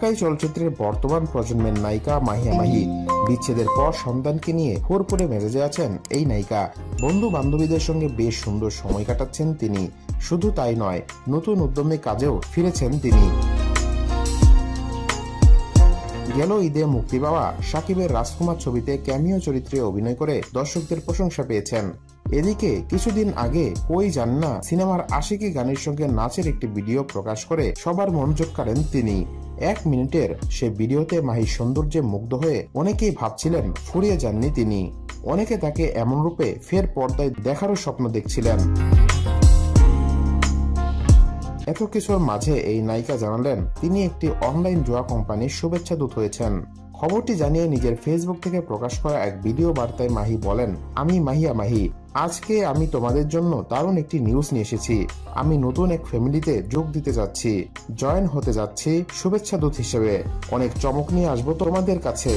ঢাকাই চলচ্চিত্রের বর্তমান প্রজন্মের নায়িকা মাহিয়া মাহি। বিচ্ছেদের পর সন্তানকে নিয়ে ফুরফুরে মেজাজে আছেন এই নায়িকা। বন্ধু বান্ধবীদের সঙ্গে বেশ সুন্দর সময় কাটাচ্ছেন তিনি। শুধু তাই নয়, নতুন উদ্যমে কাজেও ফিরেছেন তিনি। গেল ঈদে মুক্তি পাওয়া সাকিবের রাজকুমার ছবিতে ক্যামিও চরিত্রে অভিনয় করে দর্শকদের প্রশংসা পেয়েছেন। এদিকে কিছুদিন আগে কই যান না সিনেমার আশিকি গানের সঙ্গে নাচের একটি ভিডিও প্রকাশ করে সবার মনোযোগ কাড়েন তিনি। এক মিনিটের সে ভিডিওতে মাহির সৌন্দর্যে মুগ্ধ হয়ে অনেকেই ভাবছিলেন, ফুরিয়ে যাননি তিনি। অনেকে তাকে এমন রূপে ফের পর্দায় দেখারও স্বপ্ন দেখছিলেন। এত কিছুর মাঝে এই নায়িকা জানালেন, তিনি একটি অনলাইন জুয়া কোম্পানির শুভেচ্ছা দূত হয়েছেন। খবরটি জানিয়ে নিজের ফেসবুক থেকে প্রকাশ করা এক ভিডিও বার্তায় মাহি বলেন, আমি মাহিয়া মাহি। আজকে আমি তোমাদের জন্য দারুণ একটি নিউজ নিয়ে এসেছি। আমি নতুন এক ফ্যামিলিতে যোগ দিতে যাচ্ছি। জয়েন হতে যাচ্ছি শুভেচ্ছা দূত হিসেবে। অনেক চমক নিয়ে আসব তোমাদের কাছে।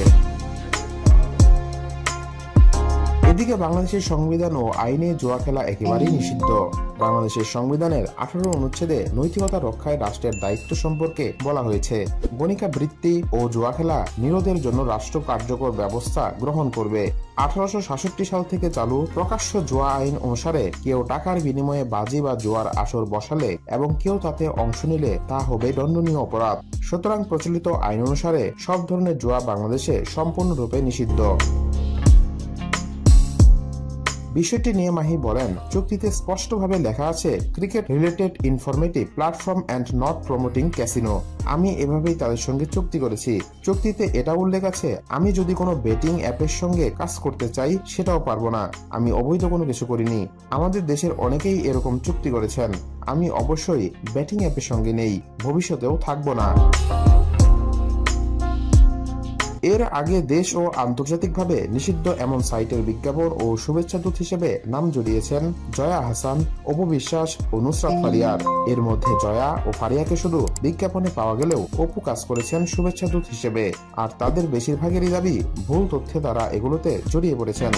এদিকে বাংলাদেশের সংবিধান ও আইনে জুয়া খেলা একেবারেই নিষিদ্ধ। বাংলাদেশের সংবিধানের আঠারো অনুচ্ছেদে নৈতিকতা রক্ষায় রাষ্ট্রের দায়িত্ব সম্পর্কে বলা হয়েছে। গণিকা বৃত্তি ও জুয়া খেলা নিরোধের জন্য রাষ্ট্র কার্যকর ব্যবস্থা গ্রহণ করবে। আঠারোশো সাতষট্টি সাল থেকে চালু প্রকাশ্য জুয়া আইন অনুসারে কেউ টাকার বিনিময়ে বাজি বা জুয়ার আসর বসালে এবং কেউ তাতে অংশ নিলে তা হবে দণ্ডনীয় অপরাধ। সুতরাং প্রচলিত আইন অনুসারে সব ধরনের জুয়া বাংলাদেশে সম্পূর্ণরূপে নিষিদ্ধ। বিষয়টি নিয়ে মাহি বলেন, চুক্তিতে স্পষ্টভাবে লেখা আছে, cricket related informative platform and not promoting casino. আমি এভাবেই তাদের সঙ্গে চুক্তি করেছি। চুক্তিতে এটা উল্লেখ আছে, আমি যদি কোনো বেটিং অ্যাপের সঙ্গে কাজ করতে চাই, সেটাও পারব না। আমি অবৈধ কোনো কিছু করিনি। আমাদের দেশের অনেকেই এরকম চুক্তি করেছেন। আমি অবশ্যই ব্যাটিং অ্যাপের সঙ্গে নেই, ভবিষ্যতেও থাকব না। এর আগে দেশ ও আন্তর্জাতিকভাবে নিষিদ্ধ এমন সাইটের বিজ্ঞাপন ও শুভেচ্ছা দূত হিসেবে নাম জড়িয়েছেন জয়া হাসান, অপু বিশ্বাস ও নুসরাত ফারিয়ার। এর মধ্যে জয়া ও ফারিয়াকে শুধু বিজ্ঞাপনে পাওয়া গেলেও অপু কাজ করেছেন শুভেচ্ছা দূত হিসেবে। আর তাদের বেশিরভাগেরই দাবি ভুল তথ্যে তারা এগুলোতে জড়িয়ে পড়েছেন।